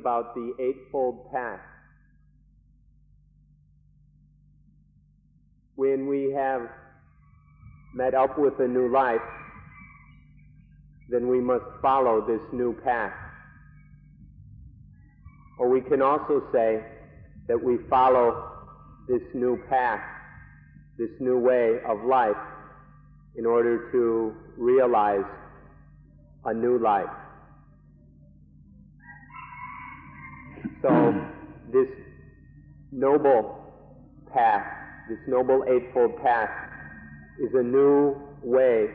About the Eightfold Path. When we have met up with a new life, then we must follow this new path. Or we can also say that we follow this new path, this new way of life, in order to realize a new life. So, this noble path, this noble Eightfold Path, is a new way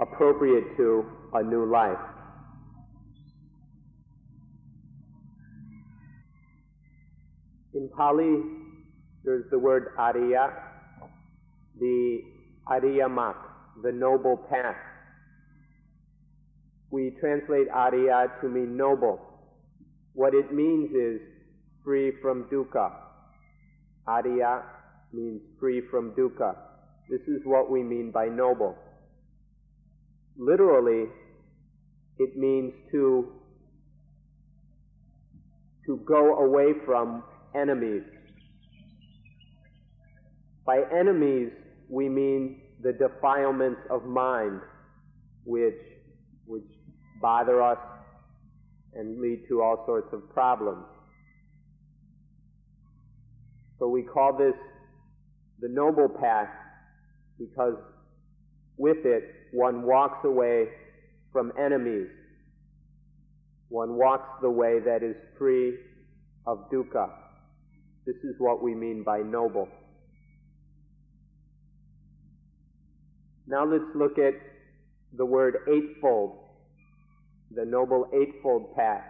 appropriate to a new life. In Pali, there's the word Arya, the Ariyamagga, the noble path. We translate Arya to mean noble. What it means is free from dukkha. Arya means free from dukkha. This is what we mean by noble. Literally, it means to, to go away from enemies. By enemies, we mean the defilements of mind, which, which bother us and lead to all sorts of problems. So we call this the noble path because with it one walks away from enemies. One walks the way that is free of dukkha. This is what we mean by noble. Now let's look at the word eightfold, the noble eightfold path.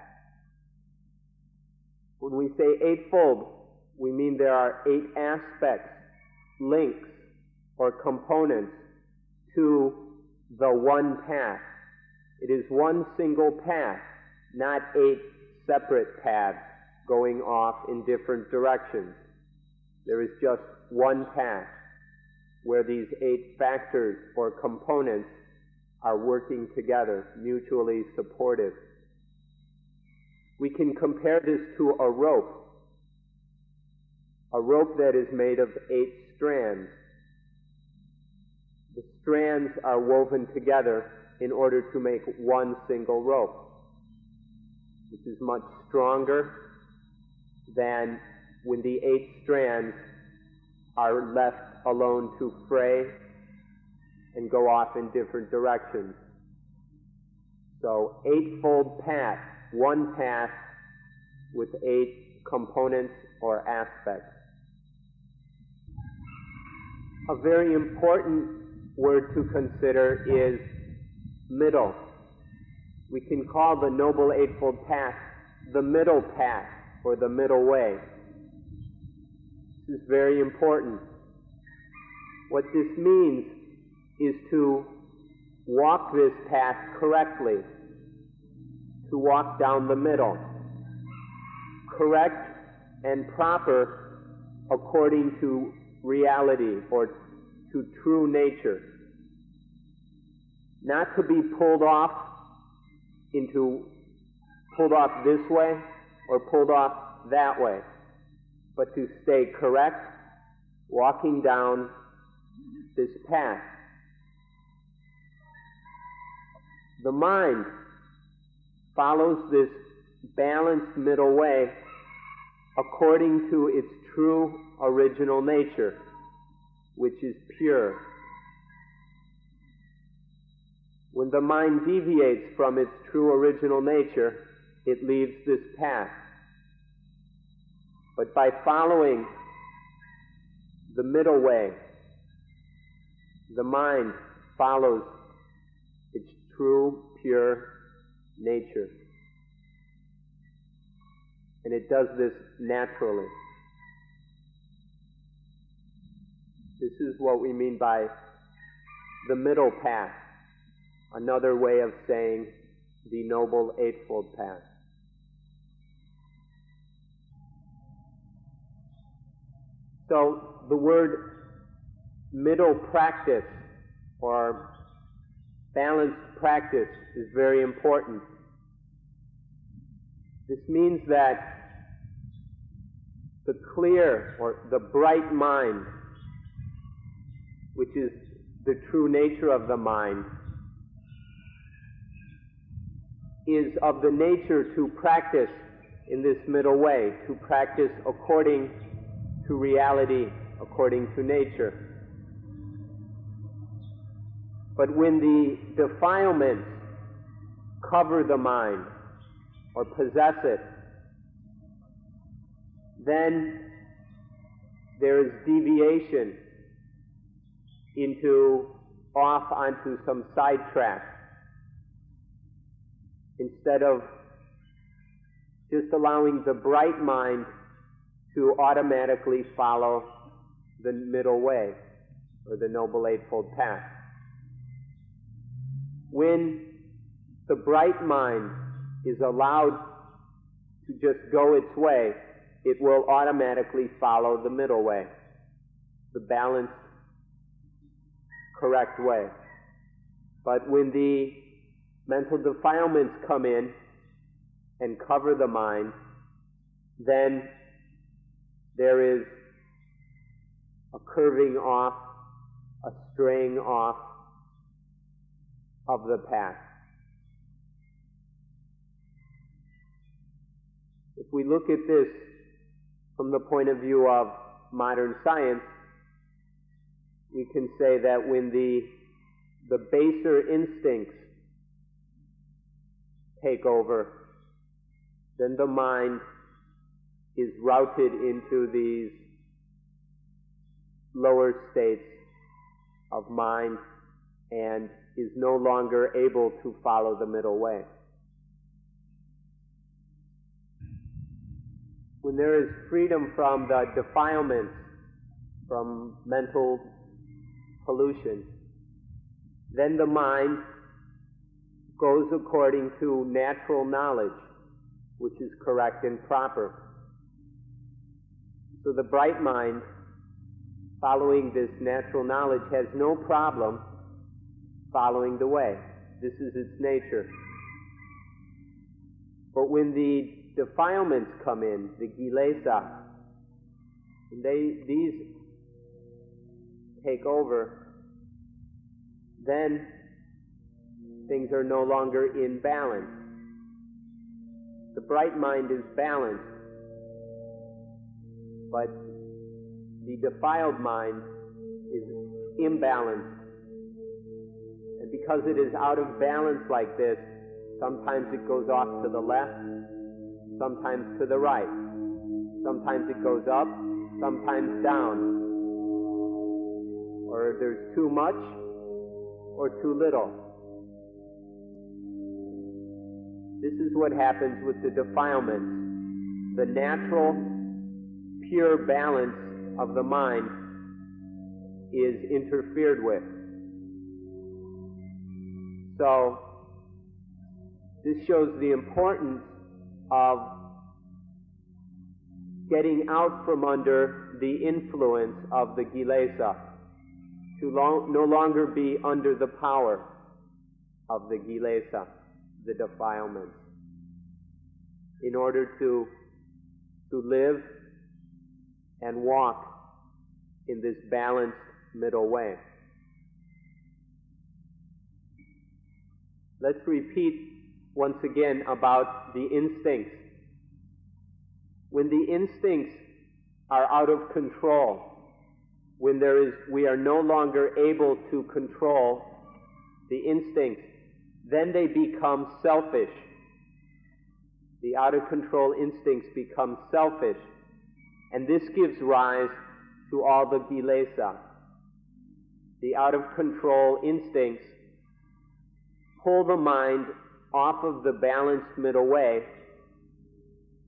When we say eightfold, we mean there are eight aspects, links, or components to the one path. It is one single path, not eight separate paths going off in different directions. There is just one path where these eight factors or components are working together, mutually supportive. We can compare this to a rope. A rope that is made of eight strands. The strands are woven together in order to make one single rope. This is much stronger than when the eight strands are left alone to fray and go off in different directions. So, eightfold path, one path with eight components or aspects. A very important word to consider is middle. We can call the Noble Eightfold Path the middle path or the middle way. This is very important. What this means is to walk this path correctly, to walk down the middle. Correct and proper according to reality or to true nature. Not to be pulled off into, pulled off this way or pulled off that way, but to stay correct, walking down this path. The mind follows this balanced middle way according to its true original nature, which is pure. When the mind deviates from its true original nature, it leaves this path. But by following the middle way, the mind follows true, pure nature. And it does this naturally. This is what we mean by the middle path, another way of saying the Noble Eightfold Path. So the word middle practice or balanced practice is very important. This means that the clear or the bright mind, which is the true nature of the mind, is of the nature to practice in this middle way, to practice according to reality, according to nature. But when the defilements cover the mind or possess it, then there is deviation into off onto some sidetrack instead of just allowing the bright mind to automatically follow the middle way or the Noble Eightfold Path. When the bright mind is allowed to just go its way, it will automatically follow the middle way, the balanced, correct way. But when the mental defilements come in and cover the mind, then there is a curving off, a straying off of the past. If we look at this from the point of view of modern science, we can say that when the, the baser instincts take over, then the mind is routed into these lower states of mind and is no longer able to follow the middle way. When there is freedom from the defilements, from mental pollution, then the mind goes according to natural knowledge, which is correct and proper. So the bright mind, following this natural knowledge, has no problem following the way. This is its nature. But when the defilements come in, the kilesa, they, these take over, then things are no longer in balance. The bright mind is balanced, but the defiled mind is imbalanced. Because it is out of balance like this, sometimes it goes off to the left, sometimes to the right. Sometimes it goes up, sometimes down. Or there's too much or too little. This is what happens with the defilements. The natural, pure balance of the mind is interfered with. So, this shows the importance of getting out from under the influence of the kilesa, to long, no longer be under the power of the kilesa, the defilement, in order to, to live and walk in this balanced middle way. Let's repeat once again about the instincts. When the instincts are out of control, when there is, we are no longer able to control the instincts, then they become selfish. The out of control instincts become selfish. And this gives rise to all the kilesa. The out of control instincts pull the mind off of the balanced middle way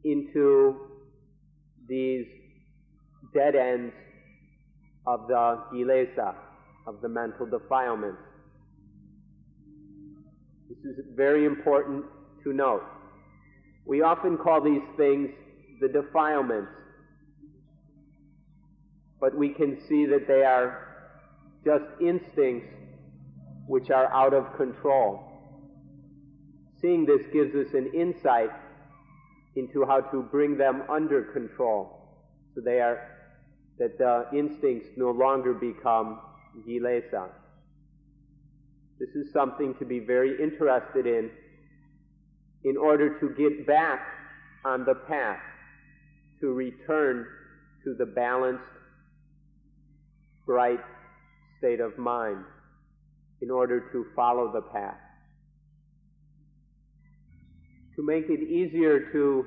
into these dead ends of the kilesa, of the mental defilements. This is very important to note. We often call these things the defilements, but we can see that they are just instincts which are out of control. Seeing this gives us an insight into how to bring them under control. So they are, that the instincts no longer become kilesa. This is something to be very interested in in order to get back on the path, to return to the balanced, bright state of mind, in order to follow the path. To make it easier to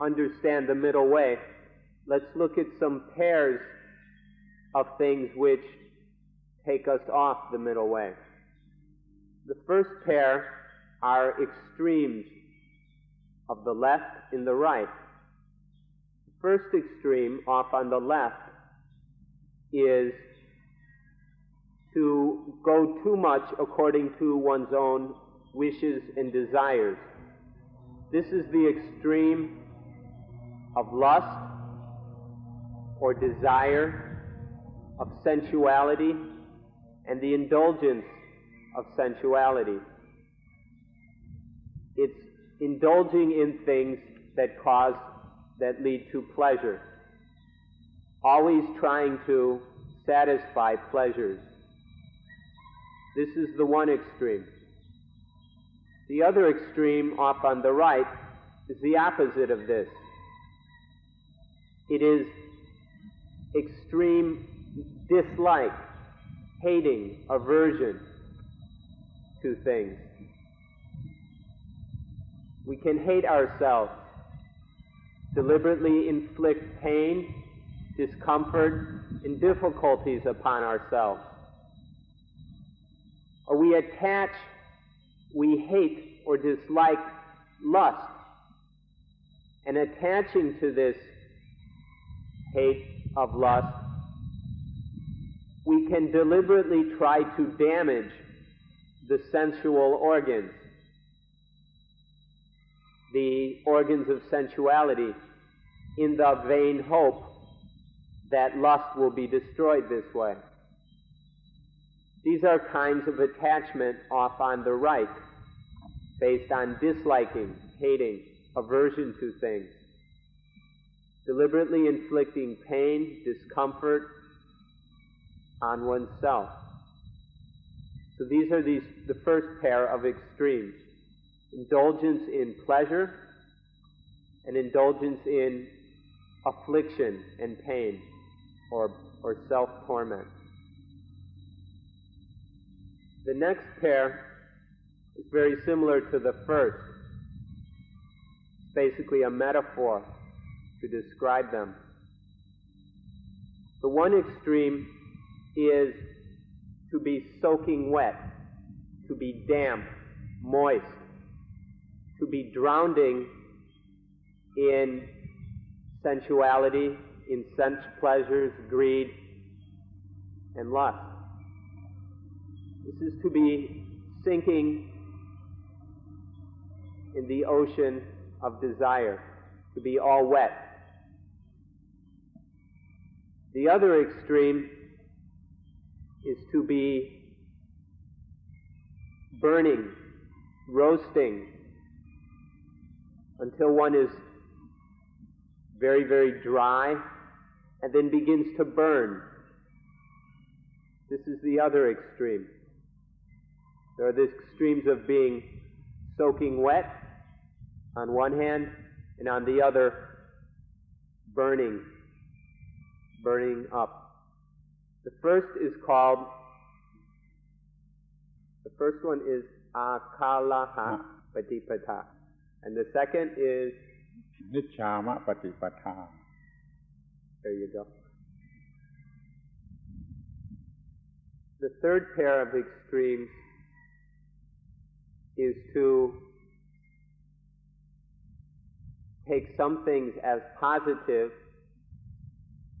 understand the middle way, let's look at some pairs of things which take us off the middle way. The first pair are extremes of the left and the right. The first extreme, off on the left, is to go too much according to one's own wishes and desires. This is the extreme of lust or desire, of sensuality, and the indulgence of sensuality. It's indulging in things that cause, that lead to pleasure. Always trying to satisfy pleasures. This is the one extreme. The other extreme, off on the right, is the opposite of this. It is extreme dislike, hating, aversion to things. We can hate ourselves, deliberately inflict pain, discomfort, and difficulties upon ourselves. Or we attach, we hate or dislike lust. And attaching to this hate of lust, we can deliberately try to damage the sensual organs, the organs of sensuality, in the vain hope that lust will be destroyed this way. These are kinds of attachment off on the right, based on disliking, hating, aversion to things, deliberately inflicting pain, discomfort on oneself. So these are these, the first pair of extremes indulgence in pleasure and indulgence in affliction and pain or, or self torment. The next pair is very similar to the first. It's basically a metaphor to describe them. The one extreme is to be soaking wet, to be damp, moist, to be drowning in sensuality, in sense pleasures, greed, and lust. This is to be sinking in the ocean of desire, to be all wet. The other extreme is to be burning, roasting, until one is very, very dry and then begins to burn. This is the other extreme. There are the extremes of being soaking wet on one hand, and on the other, burning, burning up. The first is called, the first one is akalaha ah. patipada, and the second is nijjhama patipada. There you go. The third pair of extremes is to take some things as positive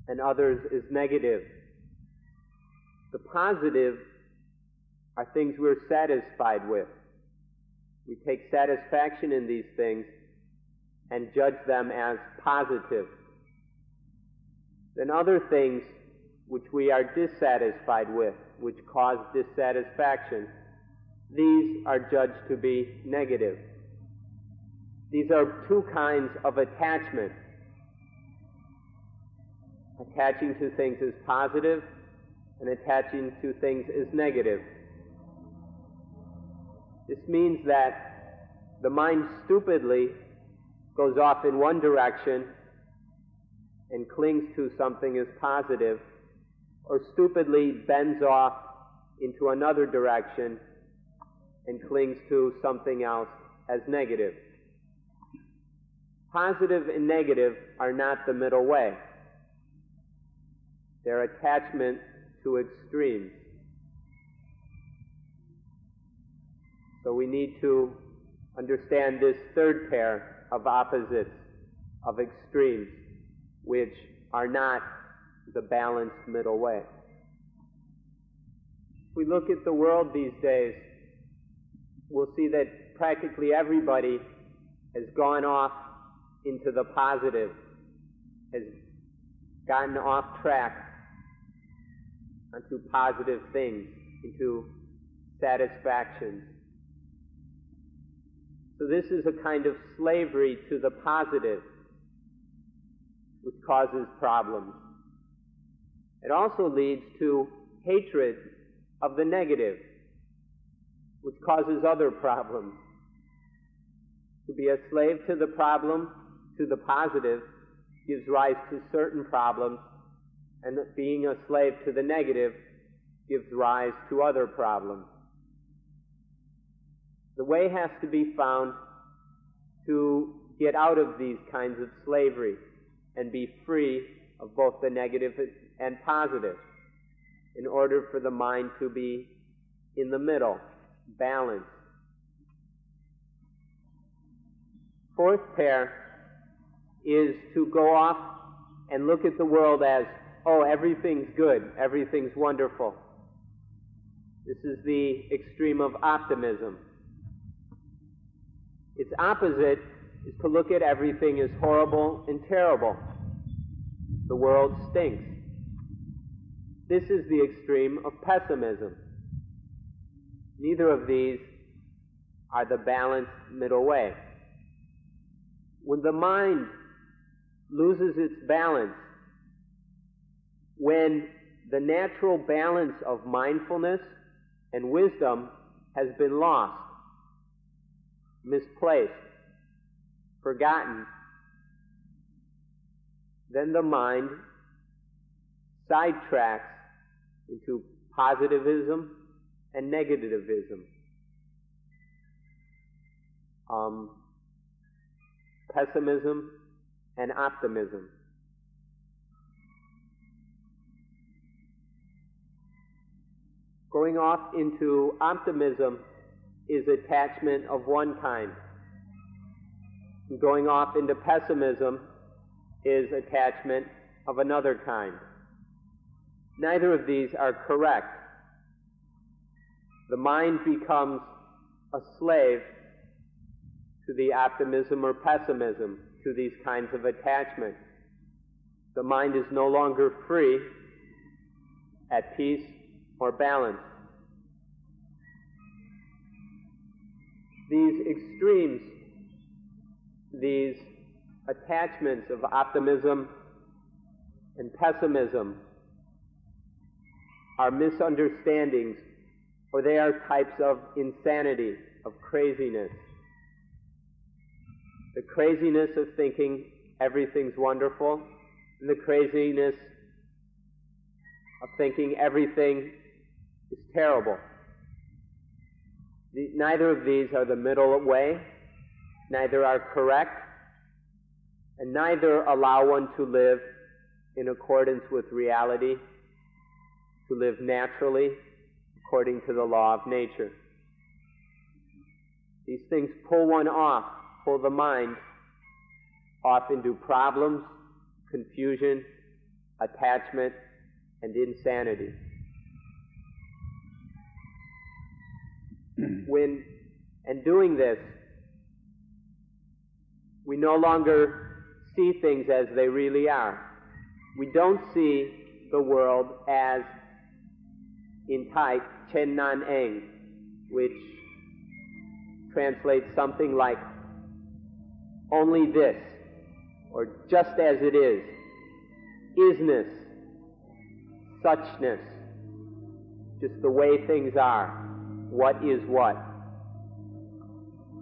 and others as negative. The positive are things we're satisfied with. We take satisfaction in these things and judge them as positive. Then other things which we are dissatisfied with, which cause dissatisfaction, these are judged to be negative. These are two kinds of attachment. Attaching to things is positive and attaching to things is negative. This means that the mind stupidly goes off in one direction and clings to something as positive, or stupidly bends off into another direction and clings to something else as negative. Positive and negative are not the middle way. They're attachment to extremes. So we need to understand this third pair of opposites, of extremes, which are not the balanced middle way. If we look at the world these days, we'll see that practically everybody has gone off into the positive, has gotten off track onto positive things, into satisfactions. So this is a kind of slavery to the positive, which causes problems. It also leads to hatred of the negative, which causes other problems. To be a slave to the problem, to the positive, gives rise to certain problems, and being a slave to the negative gives rise to other problems. The way has to be found to get out of these kinds of slavery and be free of both the negative and positive in order for the mind to be in the middle, balanced. Fourth pair is to go off and look at the world as, oh, everything's good, everything's wonderful. This is the extreme of optimism. Its opposite is to look at everything as horrible and terrible. The world stinks. This is the extreme of pessimism. Neither of these are the balanced middle way. When the mind loses its balance, when the natural balance of mindfulness and wisdom has been lost, misplaced, forgotten, then the mind sidetracks into positivism and negativism. Um, pessimism and optimism. Going off into optimism is attachment of one kind. Going off into pessimism is attachment of another kind. Neither of these are correct. The mind becomes a slave to the optimism or pessimism, to these kinds of attachment. The mind is no longer free, at peace, or balanced. These extremes, these attachments of optimism and pessimism are misunderstandings or they are types of insanity, of craziness. The craziness of thinking everything's wonderful and the craziness of thinking everything is terrible. The, neither of these are the middle way, neither are correct, and neither allow one to live in accordance with reality, to live naturally according to the law of nature. These things pull one off, pull the mind off into problems, confusion, attachment, and insanity. when, and doing this, we no longer see things as they really are. We don't see the world as in Thai Chen Nan Eng, which translates something like only this, or just as it is, isness, suchness, just the way things are, what is what.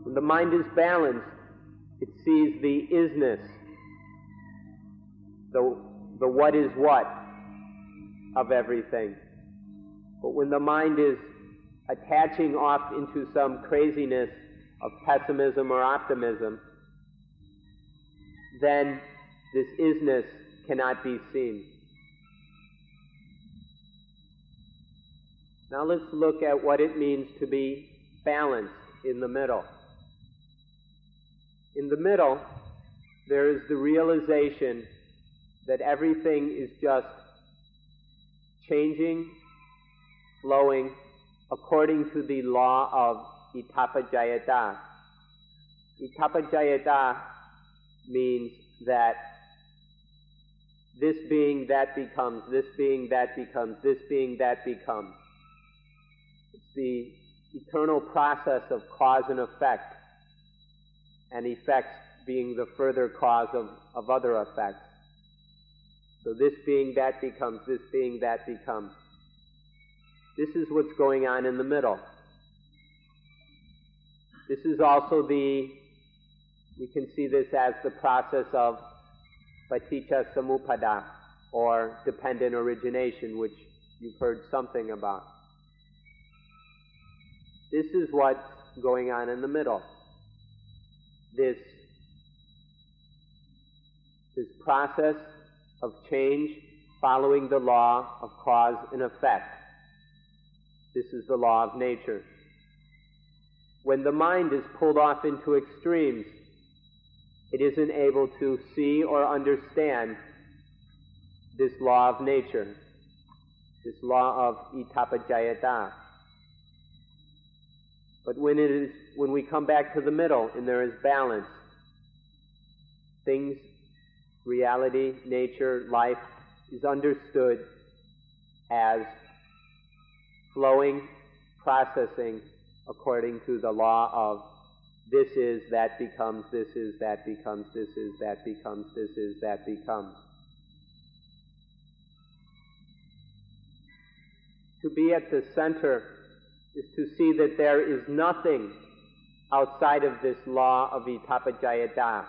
When the mind is balanced, it sees the isness, the, the what is what of everything. But when the mind is attaching off into some craziness of pessimism or optimism, then this isness cannot be seen. Now let's look at what it means to be balanced in the middle. In the middle, there is the realization that everything is just changing, flowing according to the law of Idappaccayata. Idappaccayata means that this being that becomes, this being that becomes, this being that becomes. It's the eternal process of cause and effect, and effects being the further cause of, of other effects. So this being that becomes, this being that becomes. This is what's going on in the middle. This is also the, we can see this as the process of paticca samuppada, or dependent origination, which you've heard something about. This is what's going on in the middle. This, this process of change following the law of cause and effect. This is the law of nature. When the mind is pulled off into extremes, it isn't able to see or understand this law of nature, this law of idappaccayata. But when it is when we come back to the middle and there is balance, things, reality, nature, life is understood as flowing, processing according to the law of this is, that becomes, this is, that becomes, this is, that becomes, this is, that becomes. To be at the center is to see that there is nothing outside of this law of idappaccayata.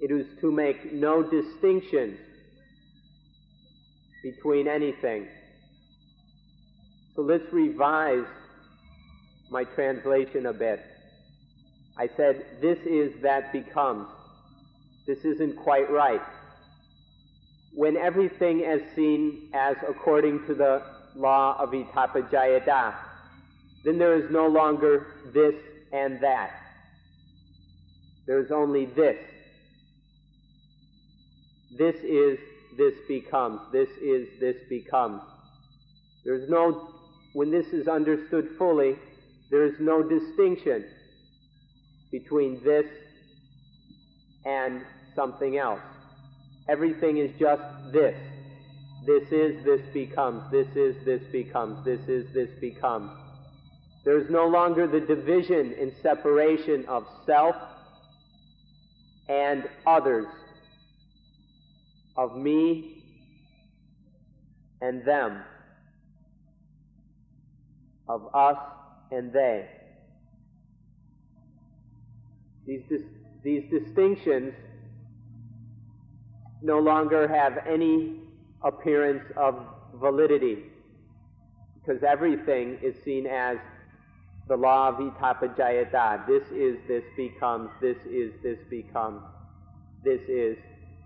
It is to make no distinctions between anything. So let's revise my translation a bit. I said, this is that becomes. This isn't quite right. When everything is seen as according to the law of Idappaccayata, then there is no longer this and that. There is only this. This is, this becomes. This is, this becomes. There's no, when this is understood fully, there is no distinction between this and something else. Everything is just this. This is, this becomes. This is, this becomes. This is, this becomes. There is no longer the division and separation of self and others, of me and them, of us and they. These, dis- these distinctions no longer have any appearance of validity because everything is seen as the law of idappaccayata. This is, this becomes, this is, this becomes, this is,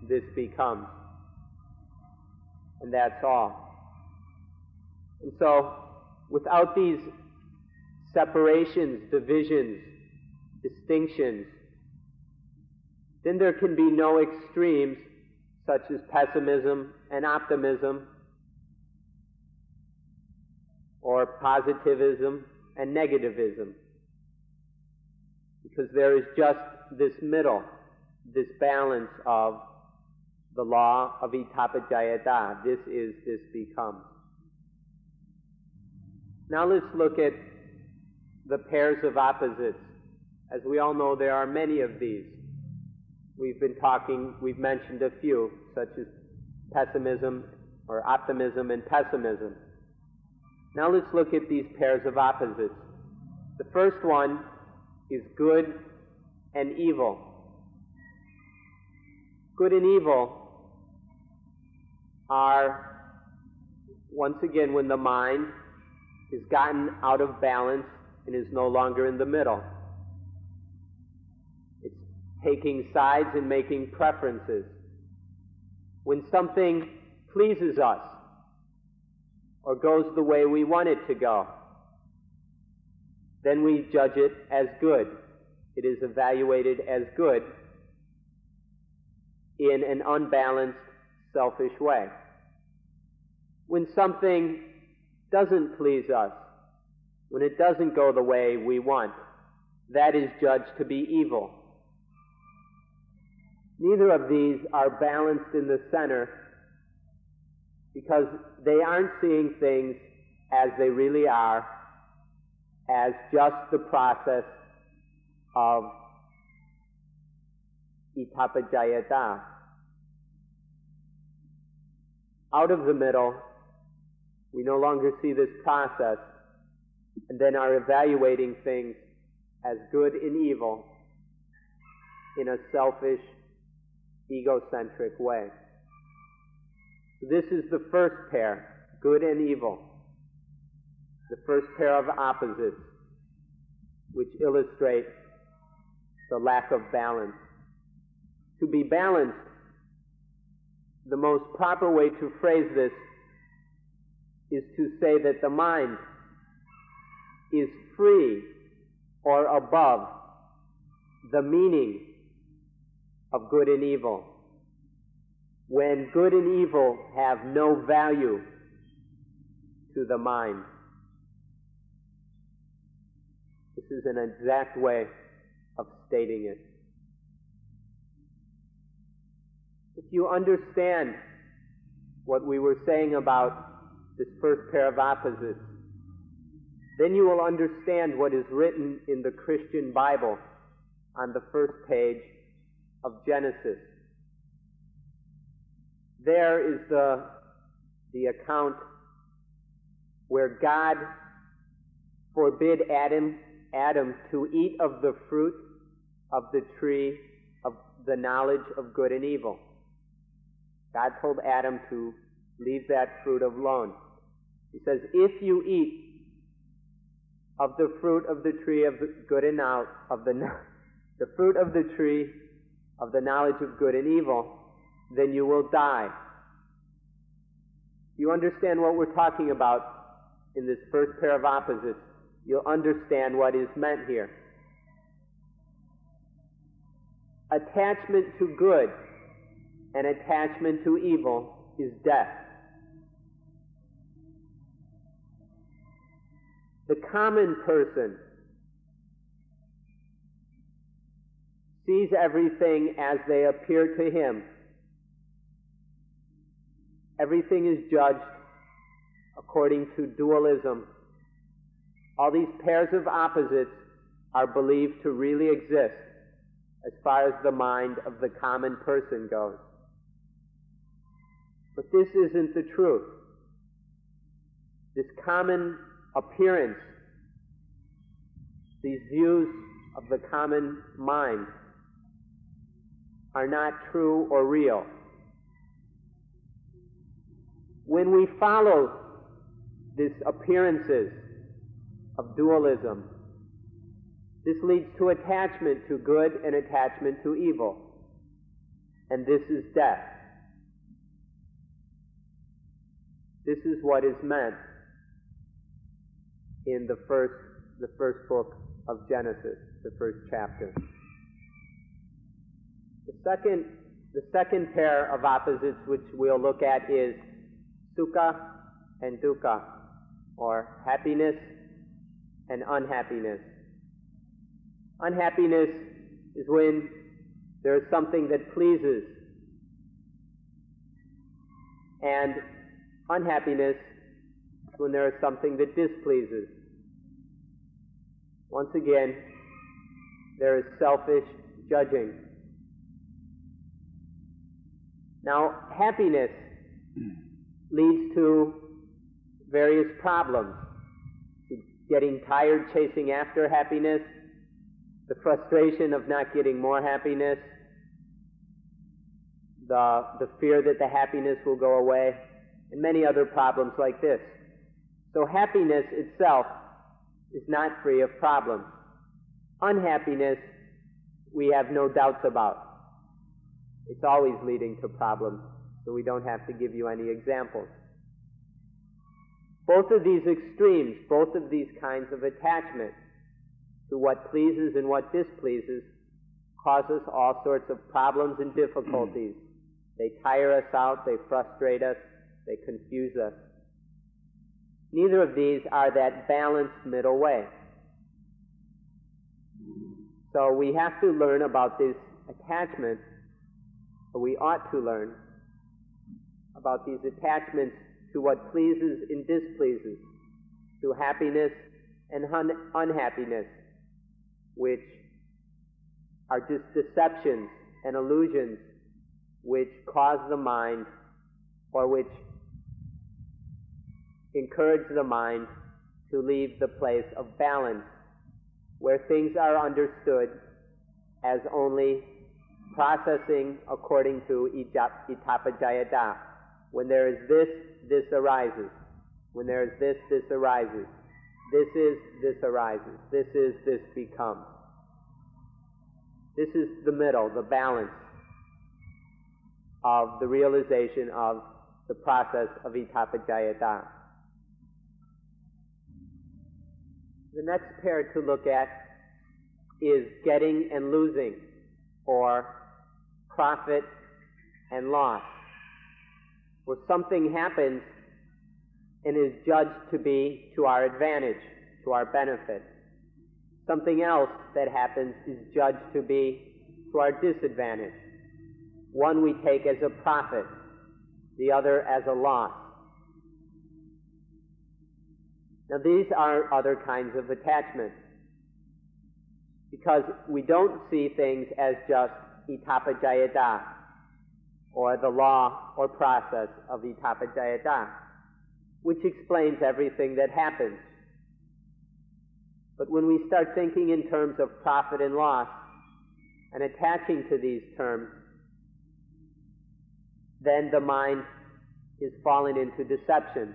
this becomes. And that's all. And so, without these separations, divisions, distinctions, then there can be no extremes such as pessimism and optimism, or positivism and negativism. Because there is just this middle, this balance of the law of idappaccayata. This is, this becomes. Now let's look at the pairs of opposites. As we all know, there are many of these. We've been talking, we've mentioned a few, such as pessimism or optimism and pessimism. Now let's look at these pairs of opposites. The first one is good and evil. Good and evil are, once again, when the mind is gotten out of balance and is no longer in the middle. It's taking sides and making preferences. When something pleases us or goes the way we want it to go, then we judge it as good. It is evaluated as good in an unbalanced, selfish way. When something doesn't please us, when it doesn't go the way we want, that is judged to be evil. Neither of these are balanced in the center because they aren't seeing things as they really are, as just the process of idappaccayata. Out of the middle, we no longer see this process and then are evaluating things as good and evil in a selfish, egocentric way. This is the first pair, good and evil. The first pair of opposites, which illustrate the lack of balance. To be balanced, the most proper way to phrase this is to say that the mind is free or above the meaning of good and evil. When good and evil have no value to the mind. This is an exact way of stating it. If you understand what we were saying about this first pair of opposites, then you will understand what is written in the Christian Bible on the first page of Genesis. There is the, the account where God forbid Adam, Adam to eat of the fruit of the tree of the knowledge of good and evil. God told Adam to leave that fruit alone. He says, if you eat of the fruit of the tree of good and out of the the fruit of the tree of the knowledge of good and evil, then you will die. You understand what we're talking about in this first pair of opposites. You'll understand what is meant here. Attachment to good and attachment to evil is death. The common person sees everything as they appear to him. Everything is judged according to dualism. All these pairs of opposites are believed to really exist as far as the mind of the common person goes. But this isn't the truth. This common appearance, these views of the common mind are not true or real. When we follow these appearances of dualism, this leads to attachment to good and attachment to evil. And this is death. This is what is meant in the first, the first book of Genesis, the first chapter. The second, the second pair of opposites which we'll look at is sukha and dukkha, or happiness and unhappiness. Unhappiness is when there is something that pleases, and unhappiness when there is something that displeases. Once again, there is selfish judging. Now, happiness leads to various problems. Getting tired chasing after happiness, the frustration of not getting more happiness, the, the fear that the happiness will go away, and many other problems like this. So happiness itself is not free of problems. Unhappiness, we have no doubts about. It's always leading to problems, so we don't have to give you any examples. Both of these extremes, both of these kinds of attachment to what pleases and what displeases, cause us all sorts of problems and difficulties. They tire us out, they frustrate us, they confuse us. Neither of these are that balanced middle way. So we have to learn about this attachment, we ought to learn about these attachments to what pleases and displeases, to happiness and un- unhappiness, which are just deceptions and illusions which cause the mind or which encourage the mind to leave the place of balance where things are understood as only processing according to idappaccayata. When there is this, this arises. When there is this, this arises. This is, this arises. This is, this becomes. This is the middle, the balance of the realization of the process of idappaccayata. The next pair to look at is getting and losing, or profit and loss, where something happens and is judged to be to our advantage, to our benefit. Something else that happens is judged to be to our disadvantage. One we take as a profit, the other as a loss. Now, these are other kinds of attachment. Because we don't see things as just idappaccayata, or the law or process of idappaccayata, which explains everything that happens. But when we start thinking in terms of profit and loss, and attaching to these terms, then the mind is falling into deception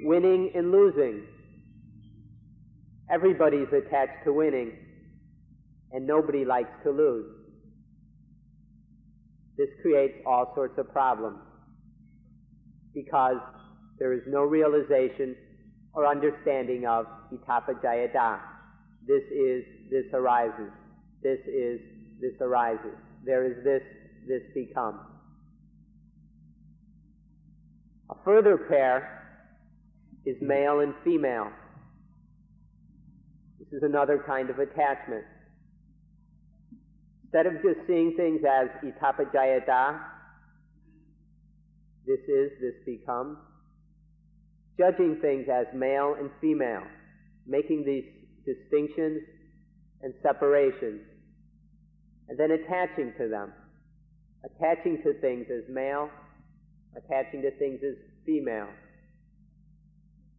winning and losing. Everybody's attached to winning, and nobody likes to lose. This creates all sorts of problems because there is no realization or understanding of idappaccayata. This is, this arises. This is, this arises. There is this, this becomes. A further pair is male and female. This is another kind of attachment. Instead of just seeing things as idappaccayata, this is, this becomes, judging things as male and female, making these distinctions and separations, and then attaching to them, attaching to things as male, attaching to things as female.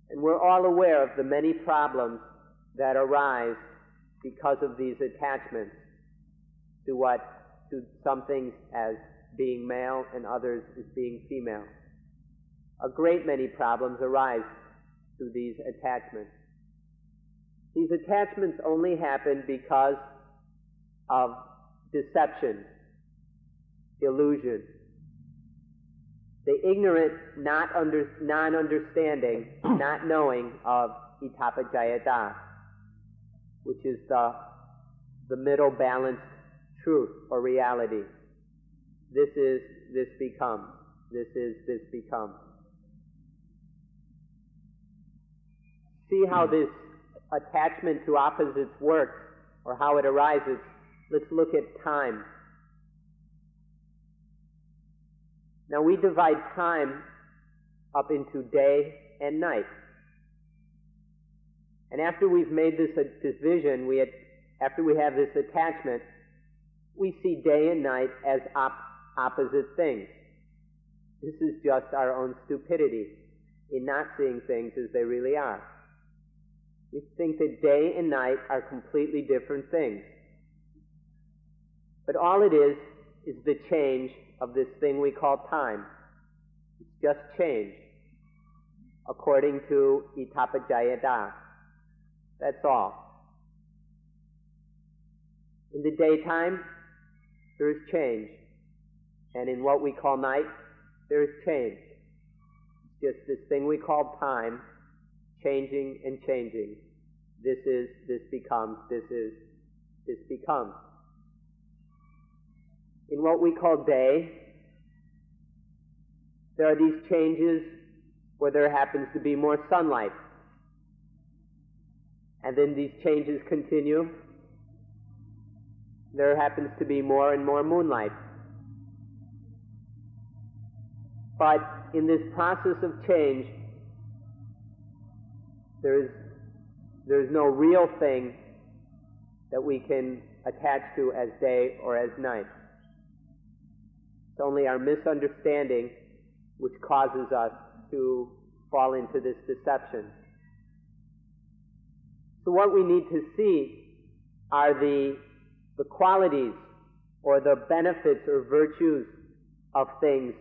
And we're all aware of the many problems that arise because of these attachments to what, to some things as being male and others as being female. A great many problems arise through these attachments. These attachments only happen because of deception, illusion, the ignorant, not under, non-understanding, not knowing of idappaccayata, which is the, the middle balanced truth or reality. This is, this becomes. This is, this becomes. See how hmm. this attachment to opposites works or how it arises. Let's look at time. Now we divide time up into day and night. And after we've made this uh, division, we had, after we have this attachment, we see day and night as op- opposite things. This is just our own stupidity in not seeing things as they really are. We think that day and night are completely different things. But all it is, is the change of this thing we call time. It's just change, according to Idappaccayata. That's all. In the daytime, there is change. And in what we call night, there is change. It's just this thing we call time, changing and changing. This is, this becomes, this is, this becomes. In what we call day, there are these changes where there happens to be more sunlight. And then these changes continue. There happens to be more and more moonlight. But in this process of change, there is, there is no real thing that we can attach to as day or as night. It's only our misunderstanding which causes us to fall into this deception. So what we need to see are the, the qualities or the benefits or virtues of things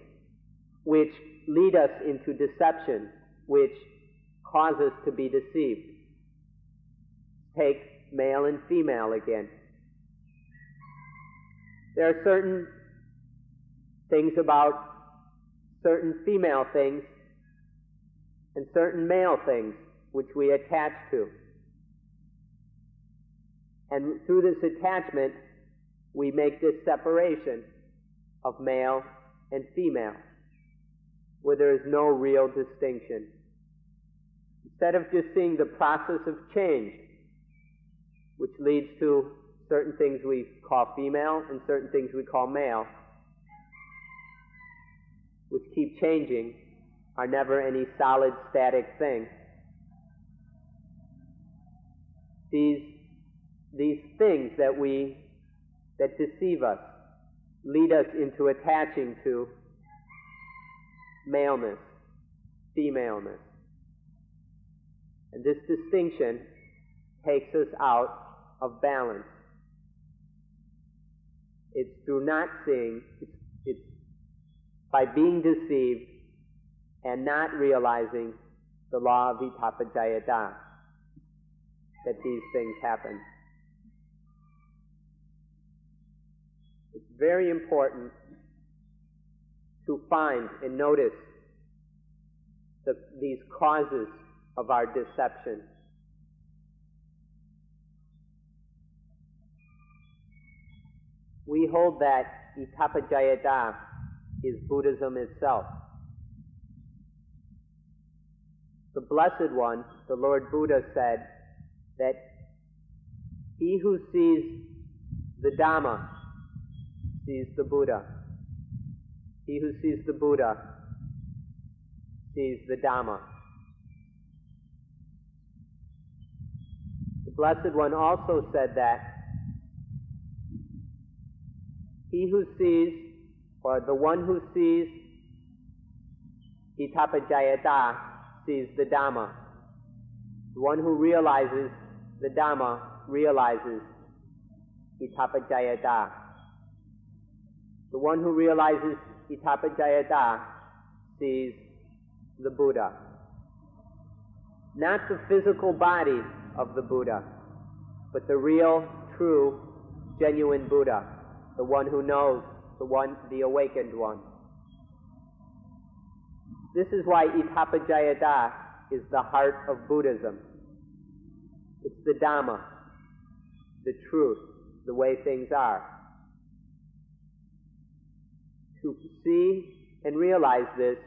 which lead us into deception, which cause us to be deceived. Take male and female again. There are certain things about certain female things and certain male things which we attach to. And through this attachment, we make this separation of male and female where there is no real distinction. Instead of just seeing the process of change, which leads to certain things we call female and certain things we call male, which keep changing, are never any solid, static thing. These, these things that we, that deceive us, lead us into attaching to maleness, femaleness. And this distinction takes us out of balance. It's through not seeing, it's, it's by being deceived and not realizing the law of Idappaccayata that these things happen. It's very important to find and notice the, these causes of our deception. We hold that Idappaccayata is Buddhism itself. The Blessed One, the Lord Buddha, said that he who sees the Dhamma sees the Buddha. He who sees the Buddha sees the Dhamma. The Blessed One also said that he who sees, or the one who sees Idappaccayata sees the Dhamma. The one who realizes the Dhamma realizes Idappaccayata. The one who realizes Itapajayata sees the Buddha. Not the physical body of the Buddha, but the real, true, genuine Buddha, the one who knows, the one, the awakened one. This is why Idappaccayata is the heart of Buddhism. It's the Dhamma, the truth, the way things are. To see and realize this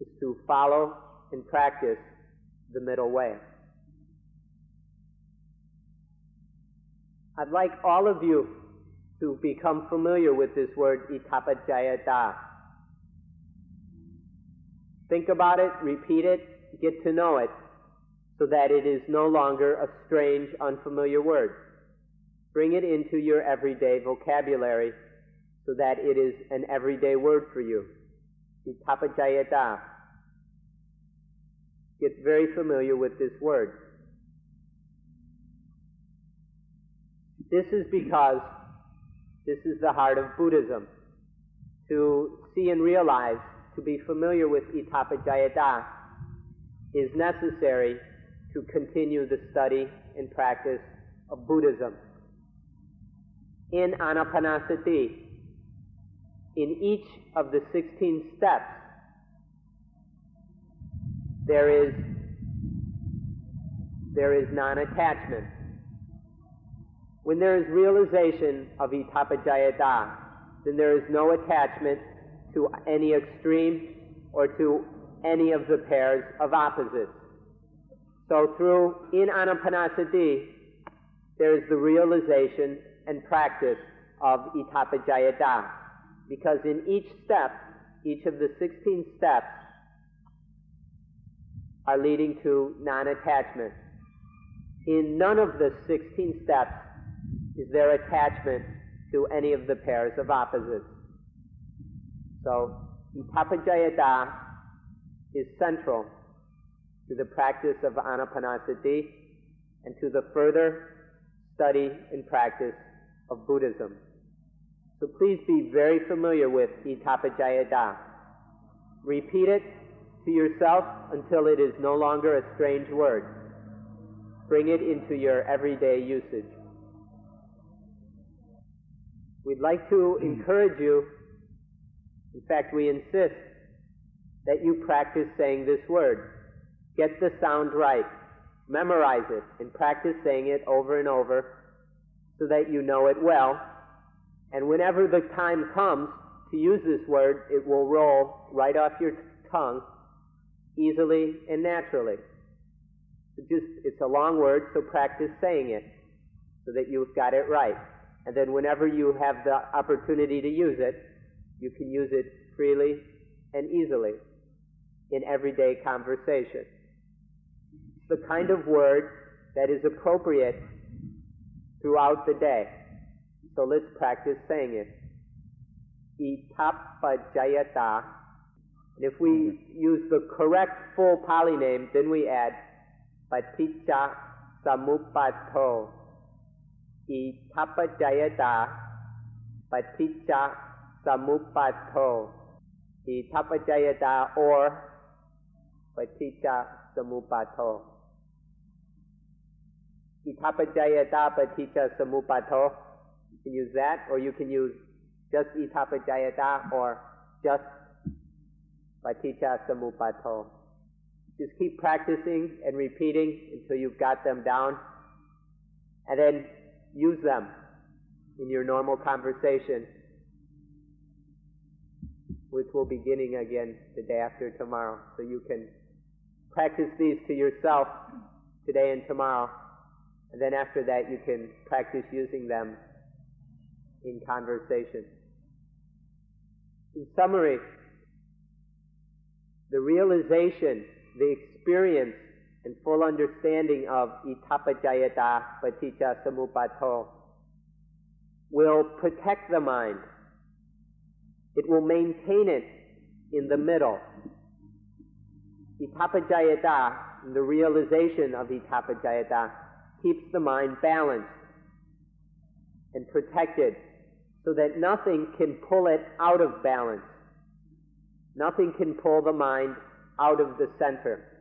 is to follow and practice the middle way. I'd like all of you to become familiar with this word idappaccayata. Think about it, repeat it, get to know it, so that it is no longer a strange, unfamiliar word. Bring it into your everyday vocabulary so that it is an everyday word for you. Idappaccayata. Get very familiar with this word. This is because this is the heart of Buddhism. To see and realize, to be familiar with Idappaccayata is necessary to continue the study and practice of Buddhism. In Anapanasati, in each of the 16 steps, there is, there is non-attachment. When there is realization of Idappaccayata, then there is no attachment to any extreme or to any of the pairs of opposites. So through in Anapanasati, there is the realization and practice of Idappaccayata. Because in each step, each of the 16 steps are leading to non-attachment. In none of the 16 steps is there attachment to any of the pairs of opposites. So, Idappaccayata is central to the practice of anapanasati and to the further study and practice of Buddhism. So please be very familiar with Idappaccayata. Repeat it to yourself until it is no longer a strange word. Bring it into your everyday usage. We'd like to mm. encourage you, in fact, we insist that you practice saying this word. Get the sound right. Memorize it and practice saying it over and over so that you know it well. And whenever the time comes to use this word, it will roll right off your tongue easily and naturally. It just, it's a long word, so practice saying it so that you've got it right. And then whenever you have the opportunity to use it, you can use it freely and easily in everyday conversation. The kind of word that is appropriate throughout the day. So let's practice saying it. Idappaccayata. And if we use the correct full Pali name, then we add Paticca Samuppato. Idappaccayata Paticca Samuppato. Idappaccayata or Paticca Samuppato. Idappaccayata Paticca Samuppato. You can use that, or you can use just Idappaccayata or just Paticca Samuppato. Just keep practicing and repeating until you've got them down. And then use them in your normal conversation, which will be beginning again the day after tomorrow. So you can practice these to yourself today and tomorrow. And then after that, you can practice using them in conversation. In summary, the realization, the experience, and full understanding of idappaccayata paticca samuppato will protect the mind. It will maintain it in the middle. Idappaccayata, the realization of idappaccayata, keeps the mind balanced and protected so that nothing can pull it out of balance. Nothing can pull the mind out of the center.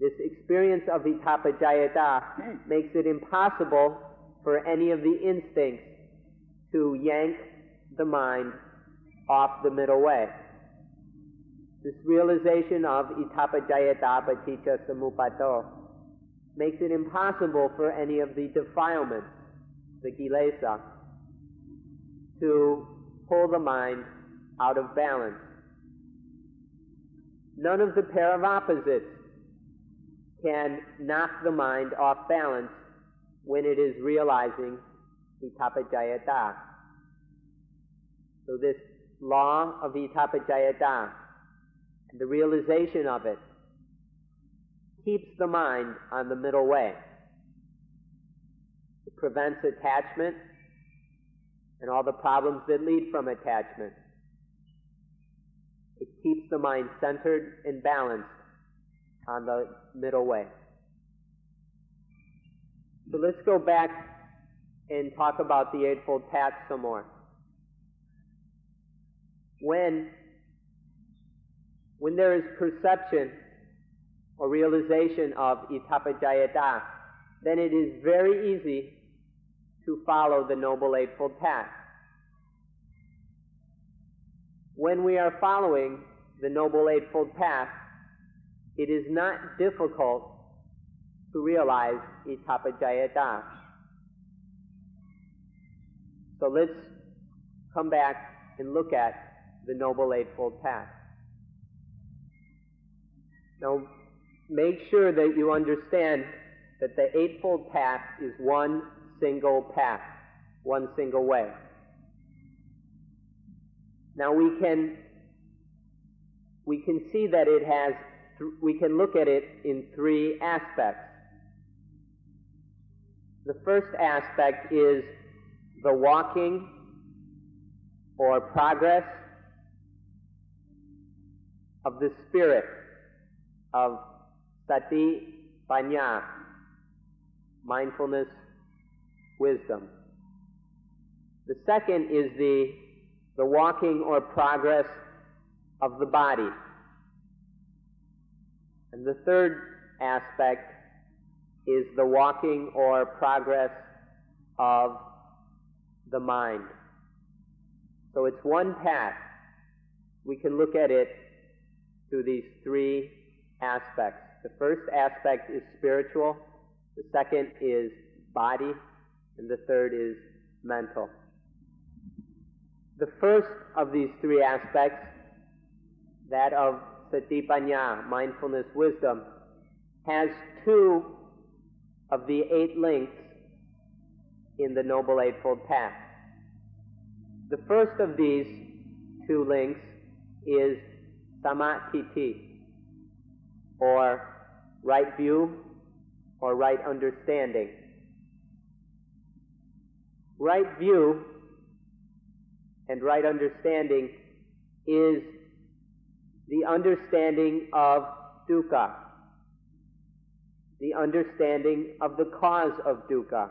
This experience of Idappaccayata makes it impossible for any of the instincts to yank the mind off the middle way. This realization of Idappaccayata Paticca Samuppato makes it impossible for any of the defilements, the kilesa, to pull the mind out of balance. None of the pair of opposites can knock the mind off balance when it is realizing Idappaccayata. So this law of Idappaccayata the realization of it keeps the mind on the middle way. It prevents attachment and all the problems that lead from attachment. It keeps the mind centered and balanced on the middle way. So let's go back and talk about the Eightfold Path some more. When, when there is perception or realization of idappaccayata, then it is very easy to follow the Noble Eightfold Path. When we are following the Noble Eightfold Path, it is not difficult to realize idappaccayata. So let's come back and look at the Noble Eightfold Path. Now, make sure that you understand that the Eightfold Path is one single path, one single way. Now we can we can see that it has we can look at it in three aspects. The first aspect is the walking or progress of the spirit of sati panya, mindfulness, wisdom. The second is the, the walking or progress of the body. And the third aspect is the walking or progress of the mind. So it's one path. We can look at it through these three aspects. The first aspect is spiritual, the second is body, and the third is mental. The first of these three aspects, that of satipanya, mindfulness, wisdom, has two of the eight links in the Noble Eightfold Path. The first of these two links is samatiti, or right view or right understanding. Right view and right understanding is the understanding of dukkha, the understanding of the cause of dukkha,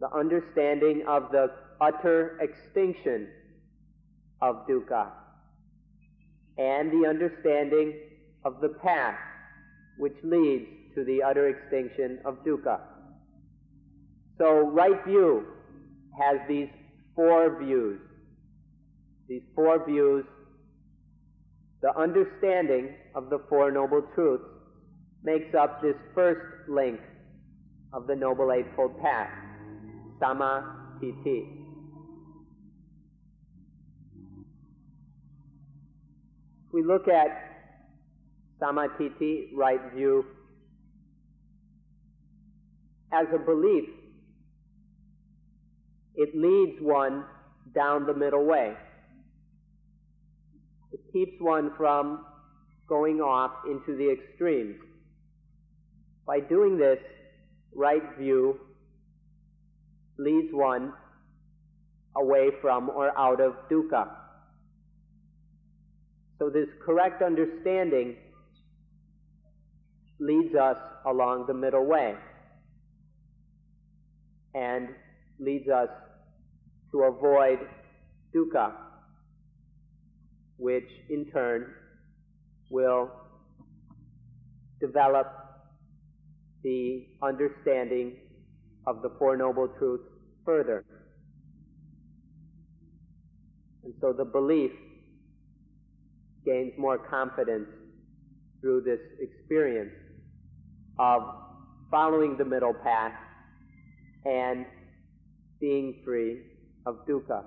the understanding of the utter extinction of dukkha, and the understanding of the path which leads to the utter extinction of dukkha. So, right view has these four views. These four views, the understanding of the Four Noble Truths makes up this first link of the Noble Eightfold Path, Samatiti. If we look at Samatiti, right view, as a belief, it leads one down the middle way. It keeps one from going off into the extremes. By doing this, right view leads one away from or out of dukkha. So this correct understanding leads us along the middle way and leads us to avoid dukkha, which in turn will develop the understanding of the Four Noble Truths further. And so the belief gains more confidence through this experience of following the middle path and being free of dukkha.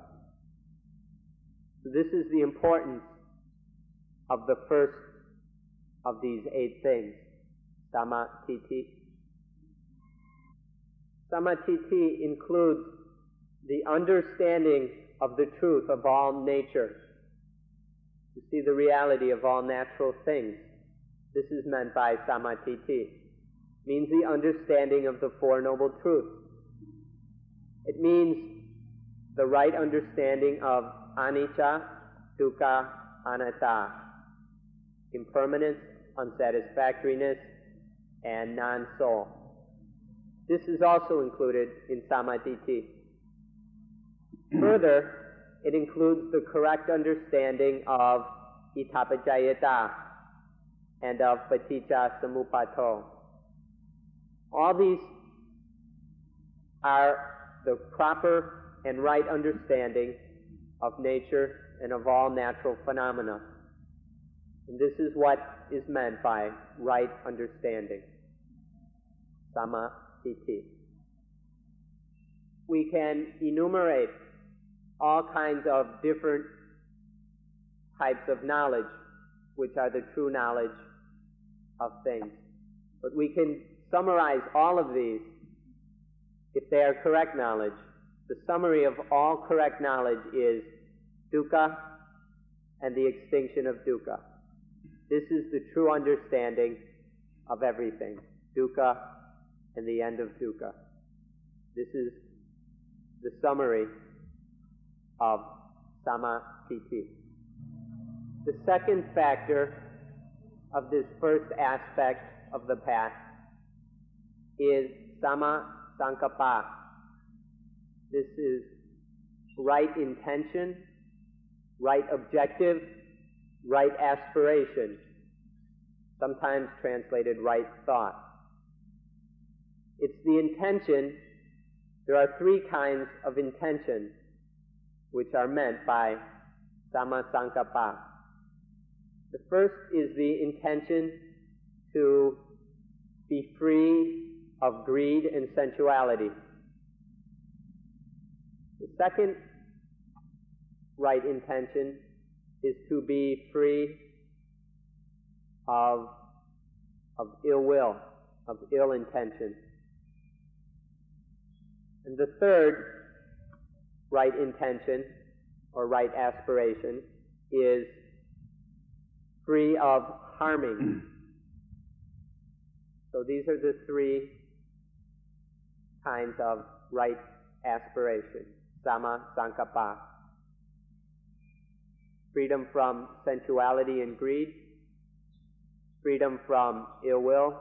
This is the importance of the first of these eight things, samatiti. Samatiti includes the understanding of the truth of all nature, to see the reality of all natural things, This is meant by samatiti. Means the understanding of the Four Noble Truths. It means the right understanding of anicca, dukkha, anatta, impermanence, unsatisfactoriness, and non-soul. This is also included in samadhi. Further, it includes the correct understanding of idappaccayata and of paticca samuppato. All these are the proper and right understanding of nature and of all natural phenomena. And this is what is meant by right understanding. Samadhi. We can enumerate all kinds of different types of knowledge, which are the true knowledge of things. But we can summarize all of these if they are correct knowledge. The summary of all correct knowledge is dukkha and the extinction of dukkha. This is the true understanding of everything. Dukkha and the end of dukkha. This is the summary of samadhi. The second factor of this first aspect of the path is sama sankappa. This is right intention, right objective, right aspiration, sometimes translated right thought. It's the intention. There are three kinds of intention which are meant by sama sankappa. The first is the intention to be free of greed and sensuality. The second right intention is to be free of, of ill will, of ill intention. And the third right intention or right aspiration is free of harming. so these are the three kinds of right aspiration. Sama Sankappa. Freedom from sensuality and greed, freedom from ill will,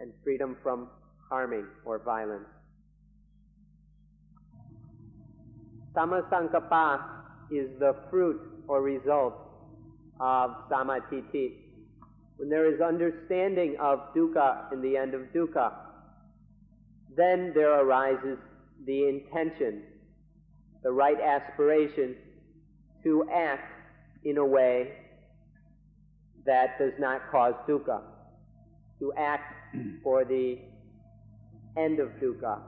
and freedom from harming or violence. Samasankappa is the fruit or result of samatiti. When there is understanding of dukkha in the end of dukkha, then there arises the intention, the right aspiration to act in a way that does not cause dukkha, to act for the end of dukkha,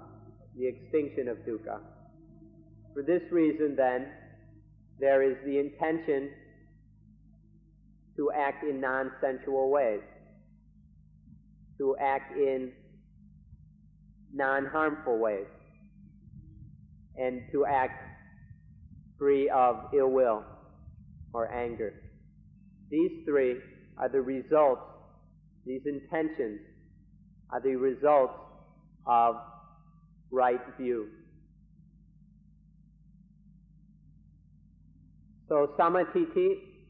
the extinction of dukkha. For this reason, then, there is the intention to act in non sensual ways, to act in non harmful ways, and to act free of ill will or anger. These three are the results, these intentions are the results of right view. So samatiti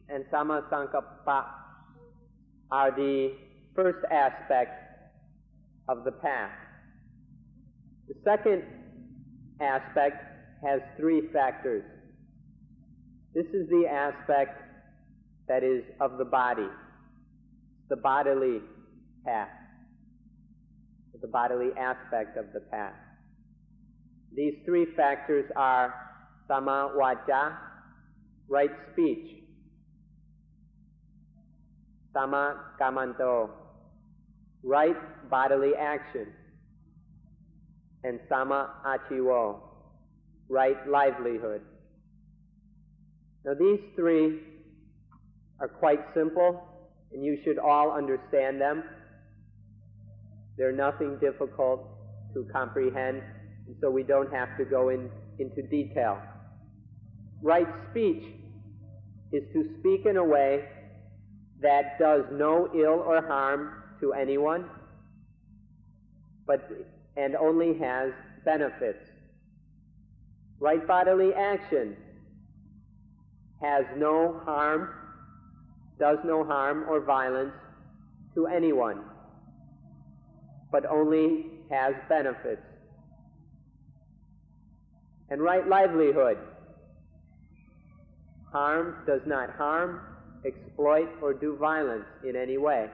and samasankappa are the first aspect of the path. The second aspect has three factors. This is the aspect that is of the body, the bodily path, the bodily aspect of the path. These three factors are sama vaca, right speech, sama kammanto, right bodily action, and sama ajivo, right livelihood. Now these three are quite simple, and you should all understand them. They're nothing difficult to comprehend, and so we don't have to go in, into detail. Right speech is to speak in a way that does no ill or harm to anyone, but and only has benefits. Right bodily action has no harm, does no harm or violence to anyone, but only has benefits. And right livelihood harm does not harm, exploit, or do violence in any way,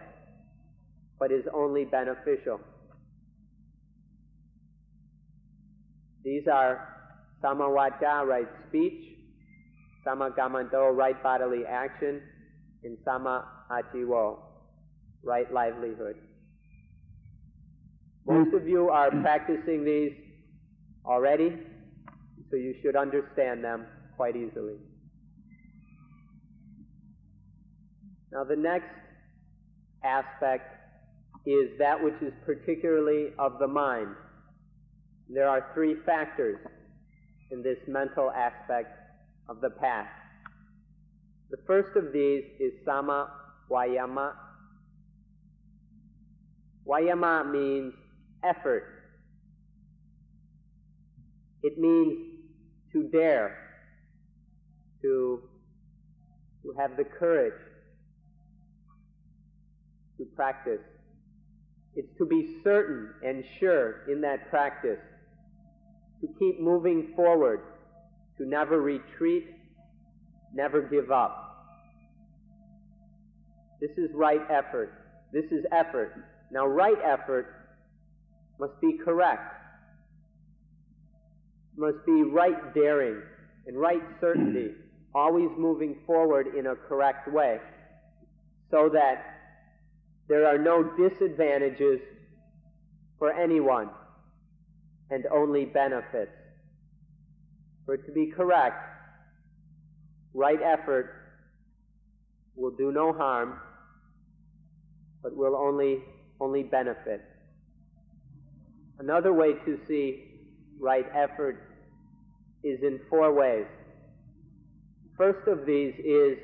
but is only beneficial. These are samavacca, right speech, samakammanto, right bodily action, and sama ajivo, right livelihood. Most of you are practicing these already, so you should understand them quite easily. Now, the next aspect is that which is particularly of the mind. There are three factors in this mental aspect of the path. The first of these is sama vayama. Vayama means effort. It means to dare, to, to have the courage to practice. It's to be certain and sure in that practice to keep moving forward, to never retreat, never give up. This is right effort. This is effort. Now, right effort must be correct, must be right daring and right certainty, always moving forward in a correct way, so that there are no disadvantages for anyone and only benefits. For it to be correct, right effort will do no harm, but will only, only benefit. Another way to see right effort is in four ways. First of these is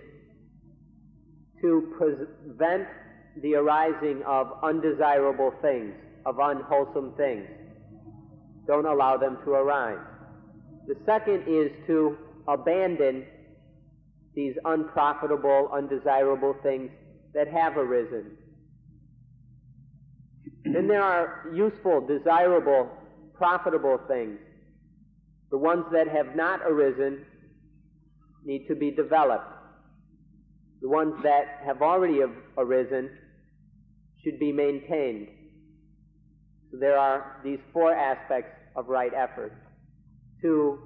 to prevent the arising of undesirable things, of unwholesome things. Don't allow them to arise. The second is to abandon these unprofitable, undesirable things that have arisen. Then there are useful, desirable, profitable things. The ones that have not arisen need to be developed. The ones that have already arisen should be maintained. So there are these four aspects of right effort to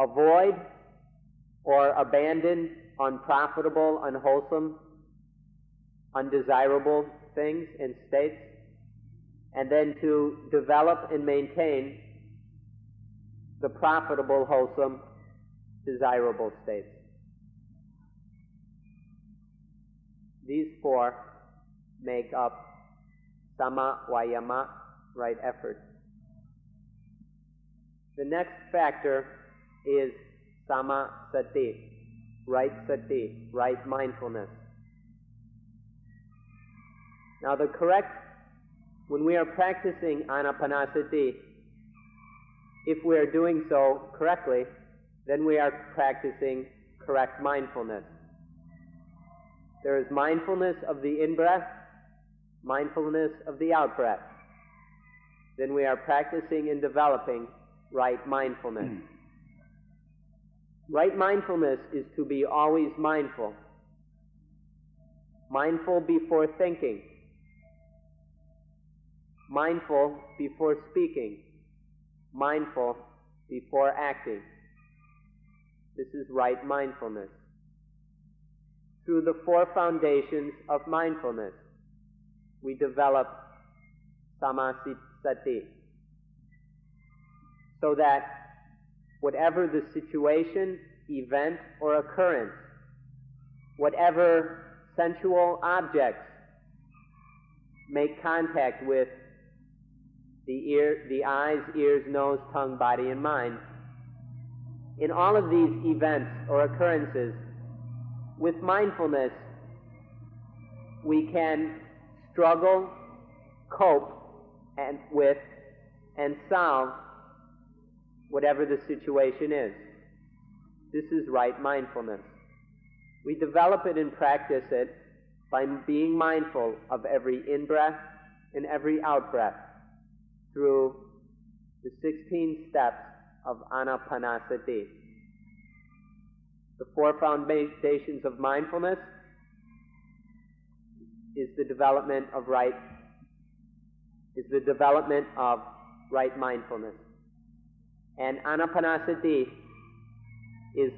avoid or abandon unprofitable, unwholesome, undesirable things and states, and then to develop and maintain the profitable, wholesome, desirable states. These four make up sama vayama, right effort. The next factor is sama sati, right sati, right mindfulness. Now the correct, when we are practicing anapanasati, if we are doing so correctly, then we are practicing correct mindfulness. There is mindfulness of the in breath, mindfulness of the out breath. Then we are practicing and developing right mindfulness. Mm. Right mindfulness is to be always mindful. Mindful before thinking. Mindful before speaking. Mindful before acting. This is right mindfulness through the four foundations of mindfulness. We develop samasati. So that whatever the situation, event, or occurrence, whatever sensual objects make contact with the ear, the eyes, ears, nose, tongue, body, and mind. In all of these events or occurrences, with mindfulness, we can struggle, cope, and with, and solve whatever the situation is. This is right mindfulness. We develop it and practice it by being mindful of every in breath and every out breath through the 16 steps of anapanasati. The four foundations of mindfulness is the development of right is the development of right mindfulness. And anapanasati is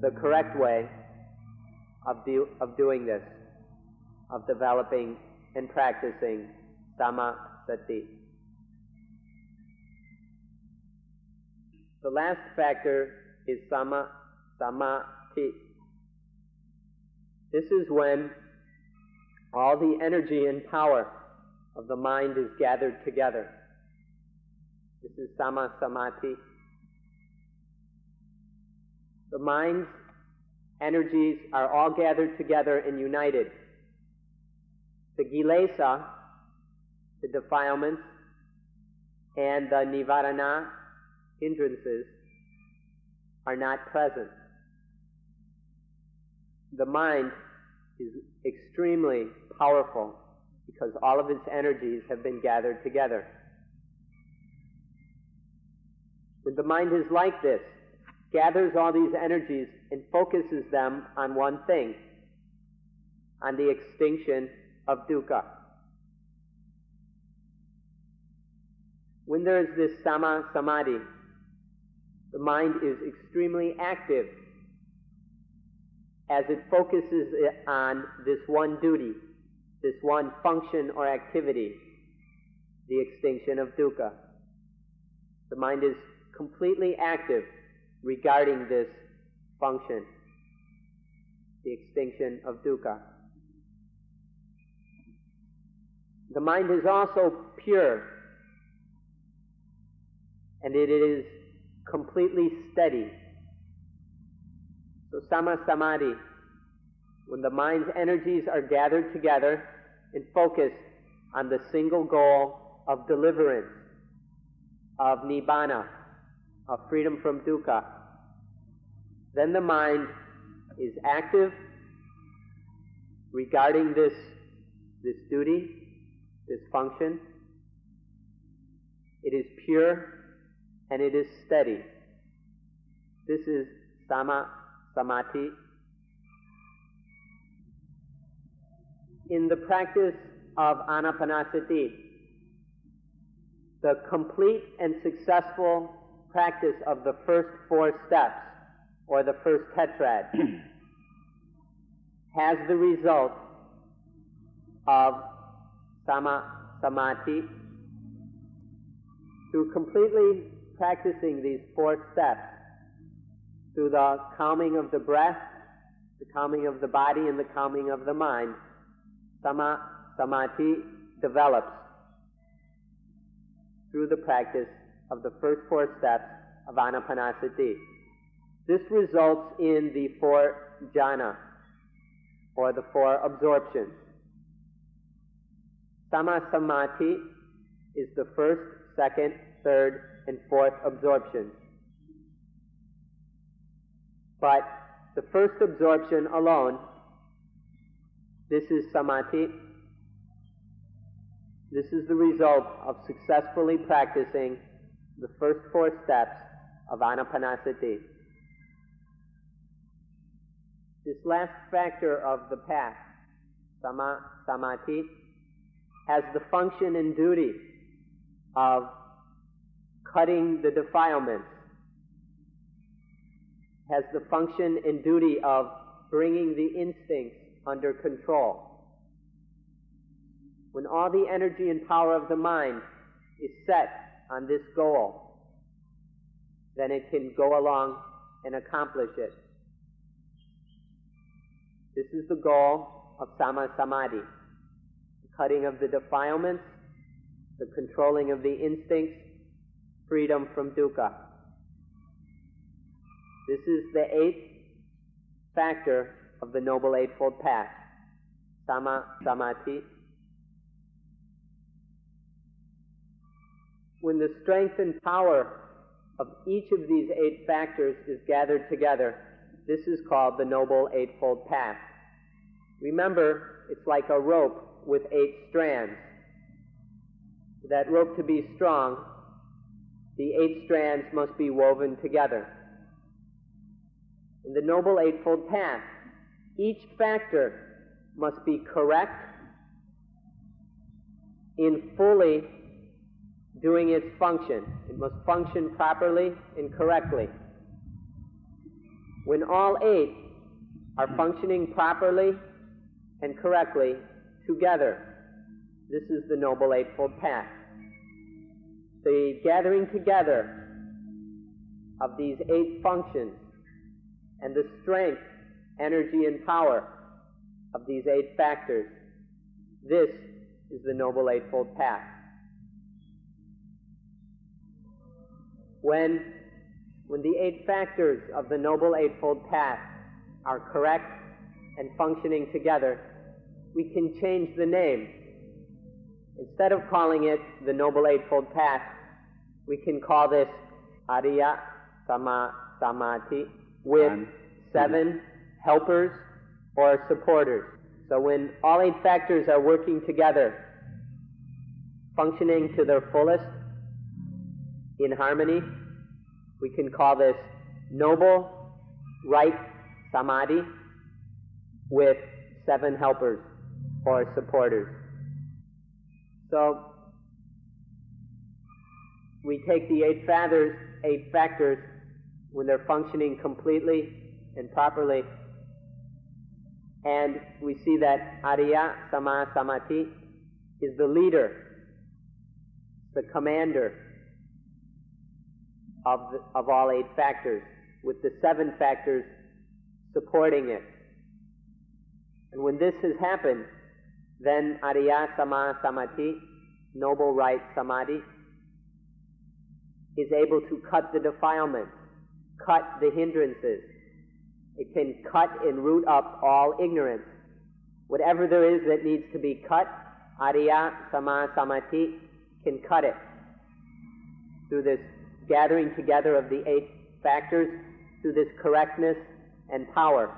the correct way of, do, of doing this, of developing and practicing samasati. The last factor is sama, samadhi. This is when all the energy and power of the mind is gathered together. This is sama samadhi. The mind's energies are all gathered together and united. The kilesa, the defilements, and the nivarana, hindrances, are not present. The mind is extremely powerful because all of its energies have been gathered together. When the mind is like this, gathers all these energies and focuses them on one thing, on the extinction of dukkha. When there is this sama samadhi, the mind is extremely active as it focuses on this one duty, this one function or activity, the extinction of dukkha. The mind is completely active regarding this function, the extinction of dukkha. The mind is also pure, and it is completely steady. So, sama samadhi, when the mind's energies are gathered together and focused on the single goal of deliverance, of nibbana, of freedom from dukkha, then the mind is active regarding this, this duty, this function. It is pure and it is steady. This is sama samadhi. In the practice of anapanasati, the complete and successful practice of the first four steps, or the first tetrad, has the result of sama samadhi through completely practicing these four steps through the calming of the breath, the calming of the body, and the calming of the mind, sama samadhi develops through the practice of the first four steps of anapanasati. This results in the four jhana, or the four absorptions. Samasamadhi is the first, second, third, and fourth absorptions. But the first absorption alone, this is samadhi. This is the result of successfully practicing the first four steps of anapanasati. This last factor of the path, sama, samadhi, has the function and duty of cutting the defilements, has the function and duty of bringing the instincts under control. When all the energy and power of the mind is set on this goal, then it can go along and accomplish it. This is the goal of Sama Samadhi the cutting of the defilements, the controlling of the instincts, freedom from dukkha. This is the eighth factor of the Noble Eightfold Path sama, samadhi. When the strength and power of each of these eight factors is gathered together, this is called the Noble Eightfold Path. Remember, it's like a rope with eight strands. For that rope to be strong, the eight strands must be woven together. In the Noble Eightfold Path, each factor must be correct in fully doing its function. It must function properly and correctly. When all eight are functioning properly and correctly together, this is the Noble Eightfold Path. The gathering together of these eight functions and the strength, energy, and power of these eight factors. This is the Noble Eightfold Path. When, when the eight factors of the Noble Eightfold Path are correct and functioning together, we can change the name. Instead of calling it the Noble Eightfold Path, we can call this Ariya Sama Samadhi with seven helpers or supporters. So when all eight factors are working together, functioning to their fullest, in harmony, we can call this noble, right samadhi with seven helpers or supporters. So we take the eight factors, eight factors when they're functioning completely and properly and we see that Ariya Sama Samadhi is the leader, the commander of, the, of all eight factors, with the seven factors supporting it. And when this has happened, then Ariya Sama Samadhi, noble right Samadhi, is able to cut the defilements, cut the hindrances, it can cut and root up all ignorance. Whatever there is that needs to be cut, Ariya Sama Samadhi can cut it through this gathering together of the eight factors, through this correctness and power.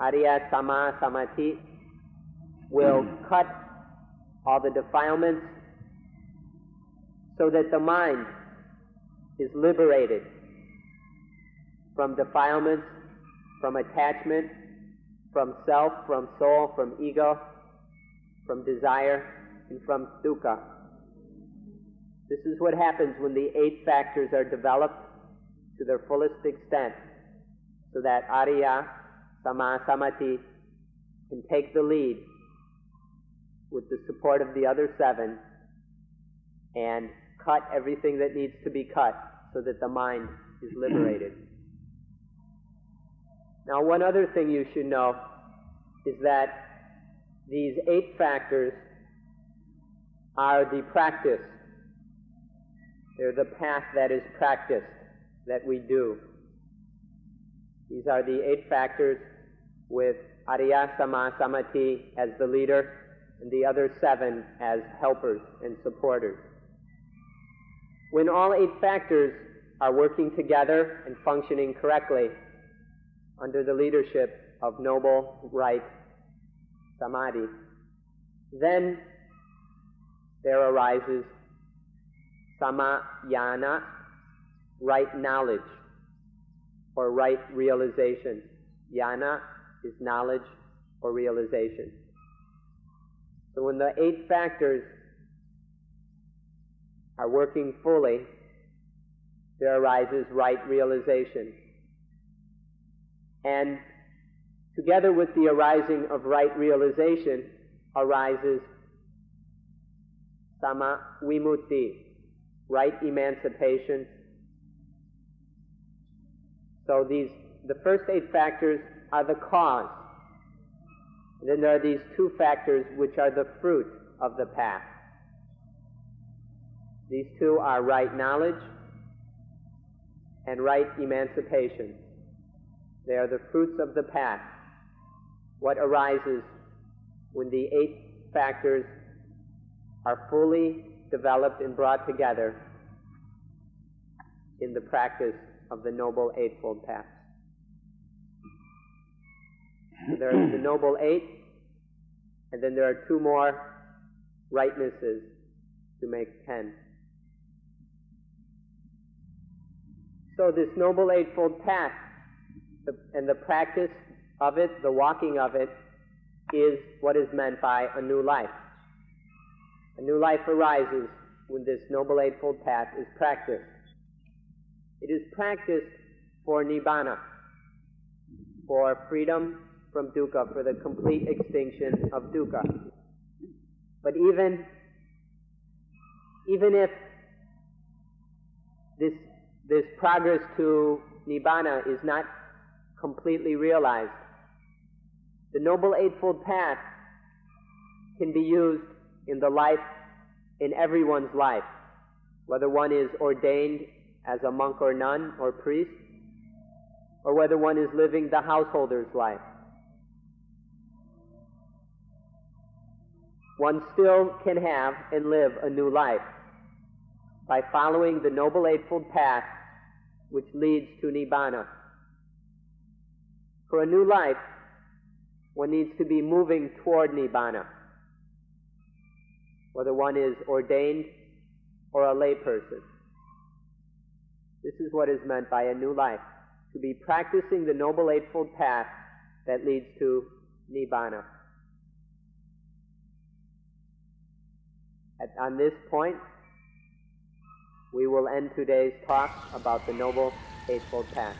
Ariya Sama Samadhi will hmm. cut all the defilements so that the mind is liberated from defilements from attachment, from self, from soul, from ego, from desire, and from dukkha. This is what happens when the eight factors are developed to their fullest extent, so that Arya, Sama, Samadhi can take the lead with the support of the other seven and cut everything that needs to be cut so that the mind is liberated. Now, one other thing you should know is that these eight factors are the practice. They're the path that is practiced, that we do. These are the eight factors with Ariya Sama Samadhi as the leader and the other seven as helpers and supporters. When all eight factors are working together and functioning correctly, under the leadership of noble right samadhi, then there arises samayana, right knowledge, or right realization. Yana is knowledge or realization. So when the eight factors are working fully, there arises right realization. And together with the arising of right realization arises sama vimutti, right emancipation. So these, the first eight factors are the cause. Then there are these two factors which are the fruit of the path. These two are right knowledge and right emancipation. They are the fruits of the path, what arises when the eight factors are fully developed and brought together in the practice of the Noble Eightfold Path. There is the Noble Eight, and then there are two more rightnesses to make ten. So this Noble Eightfold Path and the practice of it, the walking of it, is what is meant by a new life. A new life arises when this Noble Eightfold Path is practiced. It is practiced for Nibbana, for freedom from dukkha, for the complete extinction of dukkha. But even, even if this, this progress to Nibbana is not completely realized, the Noble Eightfold Path can be used in the life, in everyone's life, whether one is ordained as a monk or nun or priest, or whether one is living the householder's life. One still can have and live a new life by following the Noble Eightfold Path which leads to Nibbana. For a new life, one needs to be moving toward Nibbana, whether one is ordained or a layperson. This is what is meant by a new life, to be practicing the Noble Eightfold Path that leads to Nibbana. At, on this point, we will end today's talk about the Noble Eightfold Path.